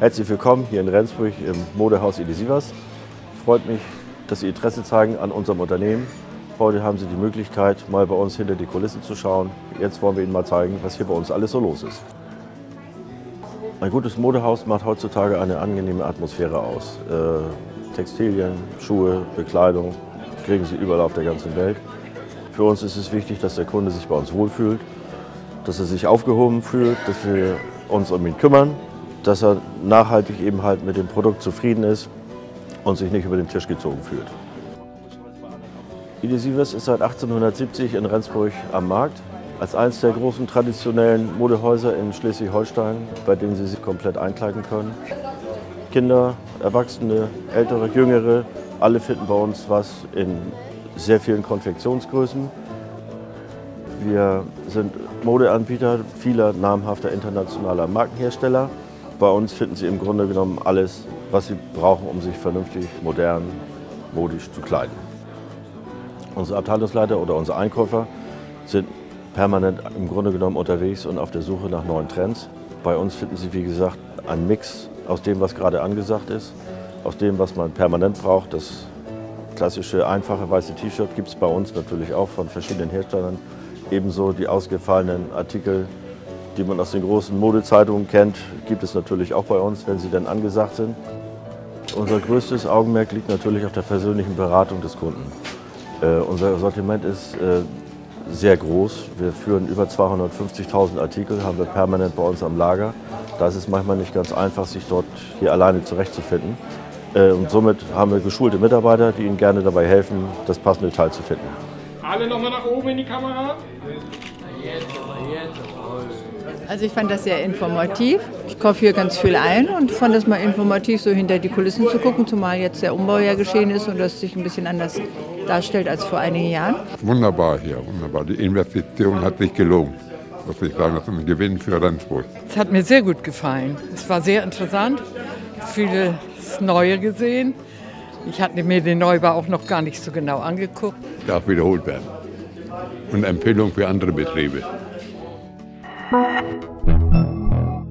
Herzlich willkommen hier in Rendsburg im Modehaus Elisivas. Freut mich, dass Sie Interesse zeigen an unserem Unternehmen. Heute haben Sie die Möglichkeit, mal bei uns hinter die Kulissen zu schauen. Jetzt wollen wir Ihnen mal zeigen, was hier bei uns alles so los ist. Ein gutes Modehaus macht heutzutage eine angenehme Atmosphäre aus. Äh, Textilien, Schuhe, Bekleidung kriegen Sie überall auf der ganzen Welt. Für uns ist es wichtig, dass der Kunde sich bei uns wohlfühlt, dass er sich aufgehoben fühlt, dass wir uns um ihn kümmern, dass er nachhaltig eben halt mit dem Produkt zufrieden ist und sich nicht über den Tisch gezogen fühlt. Idesivers ist seit 1870 in Rendsburg am Markt, als eines der großen traditionellen Modehäuser in Schleswig-Holstein, bei denen Sie sich komplett einkleiden können. Kinder, Erwachsene, Ältere, Jüngere, alle finden bei uns was in sehr vielen Konfektionsgrößen. Wir sind Modeanbieter vieler namhafter internationaler Markenhersteller. Bei uns finden Sie im Grunde genommen alles, was Sie brauchen, um sich vernünftig, modern, modisch zu kleiden. Unsere Abteilungsleiter oder unsere Einkäufer sind permanent im Grunde genommen unterwegs und auf der Suche nach neuen Trends. Bei uns finden Sie, wie gesagt, einen Mix aus dem, was gerade angesagt ist, aus dem, was man permanent braucht. Das klassische, einfache weiße T-Shirt gibt es bei uns natürlich auch von verschiedenen Herstellern. Ebenso die ausgefallenen Artikel die man aus den großen Modezeitungen kennt, gibt es natürlich auch bei uns, wenn sie dann angesagt sind. Unser größtes Augenmerk liegt natürlich auf der persönlichen Beratung des Kunden. Äh, unser Sortiment ist äh, sehr groß. Wir führen über 250.000 Artikel, haben wir permanent bei uns am Lager. Da ist es manchmal nicht ganz einfach, sich dort hier alleine zurechtzufinden. Äh, und somit haben wir geschulte Mitarbeiter, die Ihnen gerne dabei helfen, das passende Teil zu finden. Alle nochmal nach oben in die Kamera. Also ich fand das sehr informativ. Ich kaufe hier ganz viel ein und fand es mal informativ, so hinter die Kulissen zu gucken, zumal jetzt der Umbau ja geschehen ist und das sich ein bisschen anders darstellt als vor einigen Jahren. Wunderbar hier, wunderbar. Die Investition hat sich gelohnt. Muss ich sagen, das ist ein Gewinn für Rendsburg. Es hat mir sehr gut gefallen. Es war sehr interessant. Vieles Neue gesehen. Ich hatte mir den Neubau auch noch gar nicht so genau angeguckt. Darf wiederholt werden. Und Empfehlung für andere Betriebe. Thank you.